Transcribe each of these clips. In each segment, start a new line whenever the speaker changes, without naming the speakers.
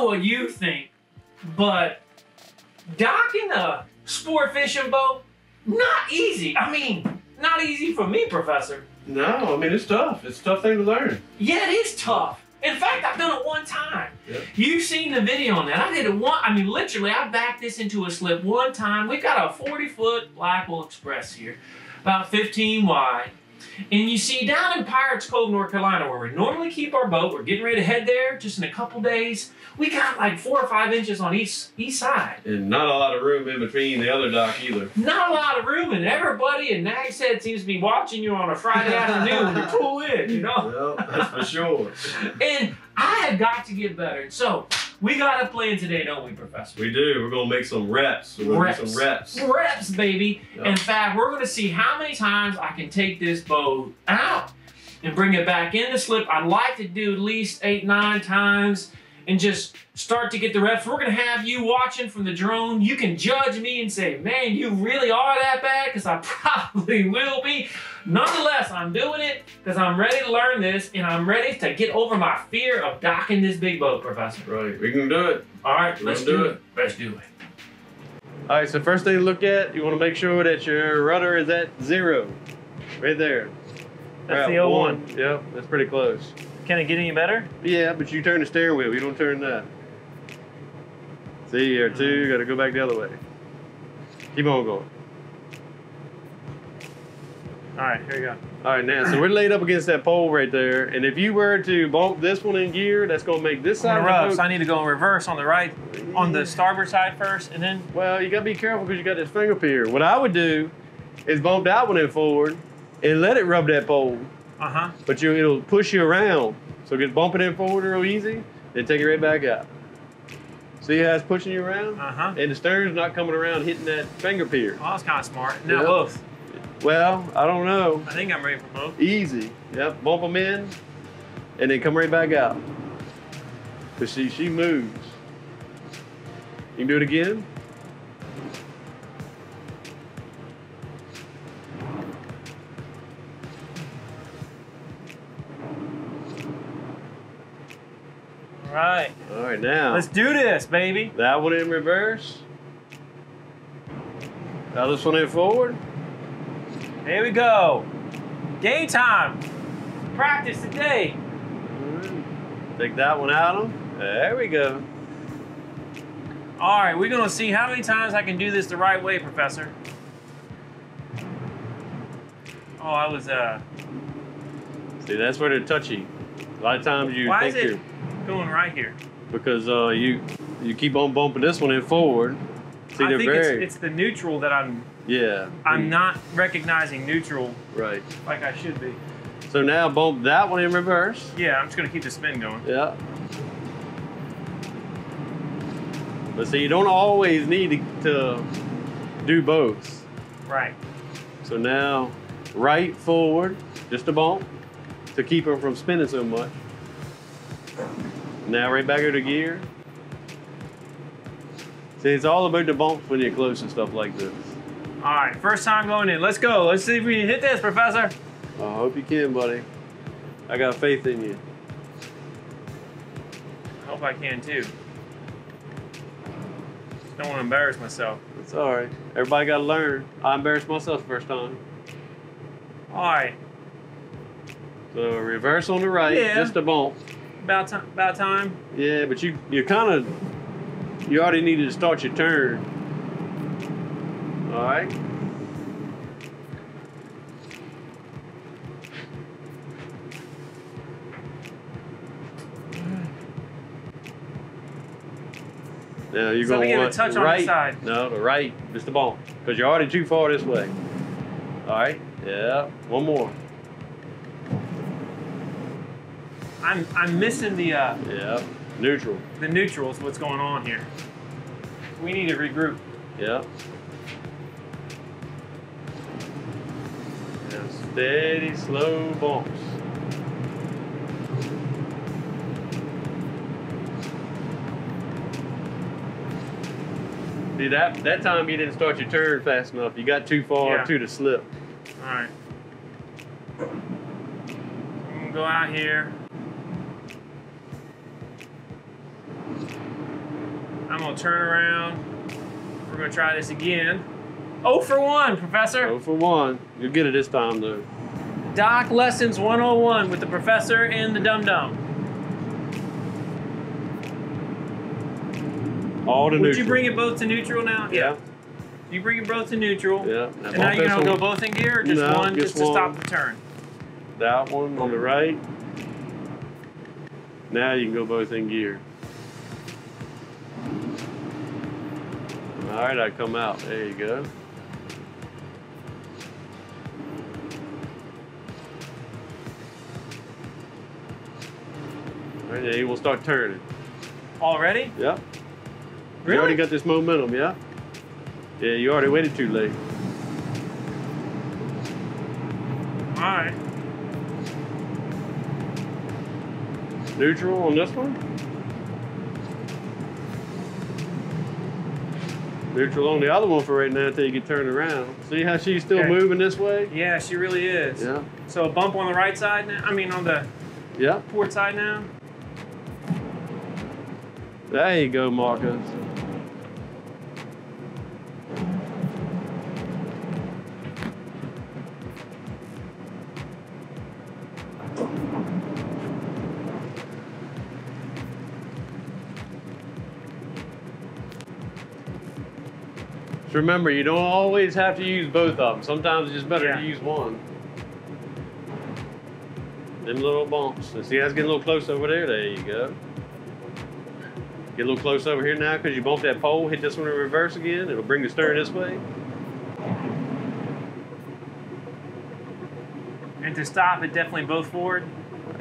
know what you think, but docking a sport fishing boat, not easy. I mean, not easy for me, Professor.
No, I mean it's tough. It's a tough thing to learn.
Yeah, it is tough. In fact, I've done it one time.
Yep.
You've seen the video on that. I did it one, I mean, literally, I backed this into a slip one time. We've got a 40 foot Blackwell Express here, about 15 wide. And you see, down in Pirates Cove, North Carolina, where we normally keep our boat, we're getting ready to head there just in a couple days. We got like four or five inches on each each side.
And not a lot of room in between the other dock either.
Not a lot of room, and everybody in Nags Head seems to be watching you on a Friday afternoon you pull in, you know?
Well, that's for sure.
And I have got to get better. So we got a plan today, don't we, Professor?
We do. We're gonna make some reps. We're gonna
Reps.
some reps.
Reps, baby.
Yep.
In fact, we're going to see how many times I can take this bow out and bring it back in the slip. I'd like to do at least eight, nine times and just start to get the reps. We're going to have you watching from the drone. You can judge me and say, man, you really are that bad? Because I probably will be. Nonetheless, I'm doing it because I'm ready to learn this and I'm ready to get over my fear of docking this big boat, Professor.
Right. We can do it.
All right,
Let's
let's
do
do
it.
it. Let's do it.
All right. So first thing to look at, you want to make sure that your rudder is at zero, right there.
That's
We're
the
at
01.
Yep. That's pretty close.
Can it get any better?
Yeah, but you turn the steering wheel. You don't turn that. See, or two. Got to go back the other way. Keep on going.
All right, here we go.
All right, now, so we're laid up against that pole right there, and if you were to bump this one in gear, that's gonna make this side
On
of
the
the
rough, so I need to go in reverse on the right, on the starboard side first, and then.
Well, you gotta be careful because you got this finger here. What I would do is bump that one in forward and let it rub that pole,
Uh huh.
but you it'll push you around. So get bumping in forward real easy, then take it right back out. See how it's pushing you around?
Uh huh.
And the stern's not coming around hitting that finger pier.
Well, that's kind of smart. Now
Yep.
both.
Well, I don't know.
I think I'm ready for both.
Easy. Yep. Bump them in, and then come right back out. Cause she she moves. You can do it again.
Right.
Now
Let's do this, baby.
that one in reverse. Now this one in forward.
Here we go. Game time. Practice today.
Take that one out of. There we go.
All right, we're gonna see how many times I can do this the right way, Professor. Oh, I was uh.
See, that's where they're touchy. A lot of times you
Why
think
is it
you're
going right here?
Because uh, you you keep on bumping this one in forward. See,
I
they're
think
very
it's, it's the neutral that I'm
yeah.
I'm not recognizing neutral
right.
like I should be.
So now bump that one in reverse.
Yeah, I'm just gonna keep the spin going.
Yeah. But see, you don't always need to, to do both.
Right.
So now, right forward, just a bump to keep them from spinning so much. Now right back into gear. See, it's all about the bumps when you're close and stuff like this.
All right, first time going in. Let's go. Let's see if we can hit this, Professor.
I hope you can, buddy. I got faith in you.
I hope I can too. Just don't want to embarrass myself.
It's all right. Everybody got to learn. I embarrassed myself the first time.
All right,
So reverse on the right,
Yeah.
just a bump.
About time. About time.
Yeah, but you you kind of you already needed to start your turn. All right. Now you're
So
going to
touch
the
on the
right.
side.
No, the right, just a bump, because you're already too far this way. All right. Yeah. One more.
I'm I'm missing the uh,
Yeah. Neutral.
the neutrals. What's going on here? We need to regroup.
Yeah. And steady, slow bumps. See that that time you didn't start your turn fast enough. You got too far
Yeah.
to the slip.
All right. I'm gonna go out here. I'm gonna turn around. We're gonna try this again. Oh for one, Professor.
Go for one. You'll get it this time though.
Dock Lessons 101 with the Professor and the Dum Dum.
All the
Would
neutral.
you bring it both to neutral now?
Yeah.
You bring it both to neutral.
Yeah.
And now you're gonna go both in gear or just
No,
one
just
just to stop the turn?
That one on the right. Now you can go both in gear. All right, I come out. There you go. All right, then we'll start turning.
Already?
Yep.
Really?
You already got this momentum, yeah? Yeah, you already waited too late.
Alright.
Neutral on this one? Neutral on the other one for right now until you get turned around. See how she's still
Okay.
moving this way?
Yeah, she really is.
Yeah.
So a bump on the right side now? I mean on the
Yeah.
port side now?
There you go, Marcus. Remember, you don't always have to use both of them. Sometimes it's just better
Yeah.
to use one. Them little bumps. And see, that's getting a little close over there. There you go. Get a little close over here now because you bump that pole, hit this one in reverse again. It'll bring the stern this way.
And to stop it definitely both forward.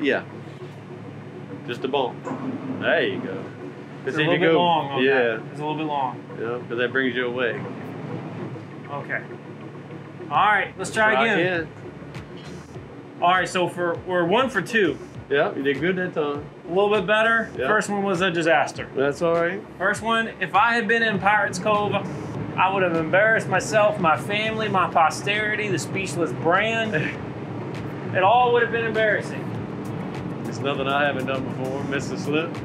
Yeah. Just a bump. There you go.
It's a little bit
go-
long on
yeah,
that. It's a little bit long.
yeah, because that brings you away.
Okay. Alright, let's try, again. again. Alright, so for we're one for two.
Yeah, you did good that time.
A little bit better.
Yeah.
First one was a disaster.
That's all right.
First one, if I had been in Pirates Cove, I would have embarrassed myself, my family, my posterity, the speechless brand. it all would have been embarrassing.
It's nothing I haven't done before. Missed a slip.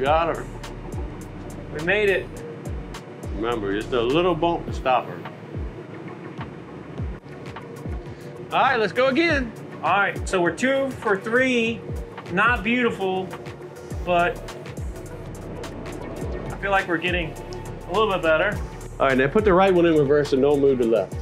You got her.
We made it.
Remember, just a little bump to stop her. All right, let's go again.
All right, so we're two for three. Not beautiful, but I feel like we're getting a little bit better.
All right, now put the right one in reverse and don't move to left.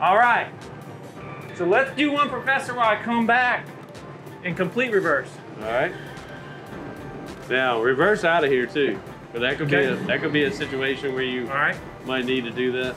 All right. So let's do one, Professor, while I come back in complete reverse.
All right. Now reverse out of here too, but that could be a, that could be a situation where you
All right.
might need to do that.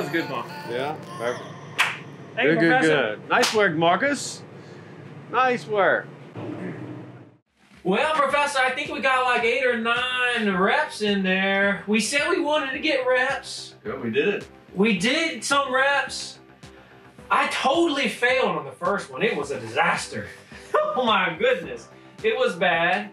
Was a good bump.
Yeah, perfect.
Thank you,
good, good,
Professor.
good. Nice work, Marcus. Nice work.
Well, Professor, I think we got like eight or nine reps in there. We said we wanted to get reps.
Yeah, we did it.
We did some reps. I totally failed on the first one. It was a disaster. oh my goodness. It was bad.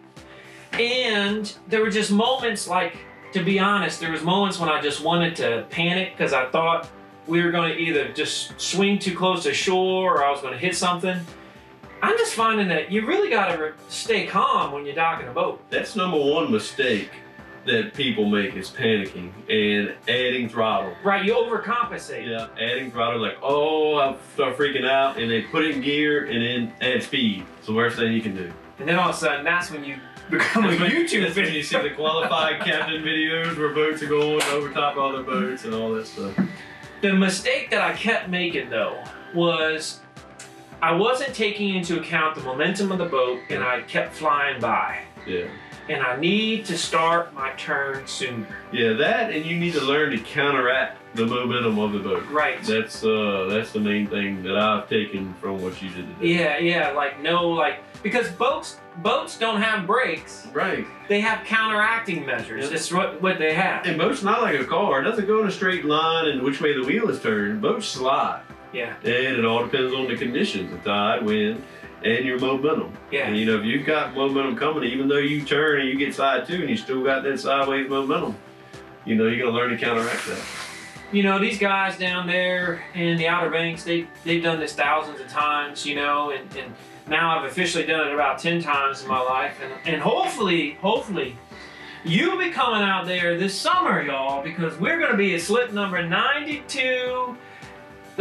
And there were just moments like, to be honest, there was moments when I just wanted to panic because I thought we were going to either just swing too close to shore or I was going to hit something. I'm just finding that you really got to stay calm when you're docking a boat.
That's number one mistake that people make is panicking and adding throttle.
Right, you overcompensate.
Yeah, adding throttle like, oh, I start freaking out, and they put it in gear and then add speed. It's the worst thing you can do.
And then all of a sudden, that's when you become a YouTube
when you see the qualified captain videos where boats are going over top of other boats and all that stuff.
The mistake that I kept making though was I wasn't taking into account the momentum of the boat and I kept flying by.
Yeah.
And I need to start my turn sooner.
Yeah, that and you need to learn to counteract the momentum of the boat.
Right.
That's uh that's the main thing that I've taken from what you did today.
Yeah, yeah, like no, like because boats boats don't have brakes.
Right.
They have counteracting measures.
Yep.
That's what what they have.
And boat's not like a car. It doesn't go in a straight line and which way the wheel is turned. Boats slide.
Yeah,
And it all depends on the conditions, the tide, wind, and your momentum.
yeah.
And you know, if you've got momentum coming, even though you turn and you get side two and you still got that sideways momentum, you know, you're gonna learn to counteract that.
you know these guys down there in the Outer Banks, they they've done this thousands of times, you know, and, and now I've officially done it about ten times in my life, and and hopefully, hopefully, you'll be coming out there this summer, y'all, because we're gonna be at slip number ninety-two.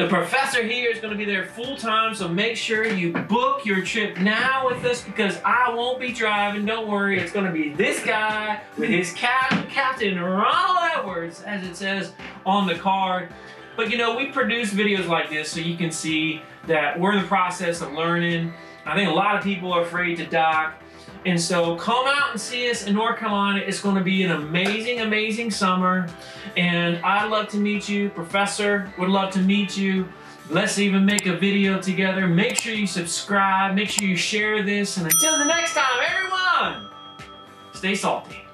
The professor here is going to be there full time, so make sure you book your trip now with us because I won't be driving. Don't worry, it's going to be this guy with his captain, Captain Ronald Edwards, as it says on the card. But you know, we produce videos like this so you can see that we're in the process of learning. I think a lot of people are afraid to dock. And so come out and see us in North Carolina. It's going to be an amazing, amazing summer. And I'd love to meet you. Professor would love to meet you. Let's even make a video together. Make sure you subscribe. Make sure you share this. And until the next time, everyone, stay salty.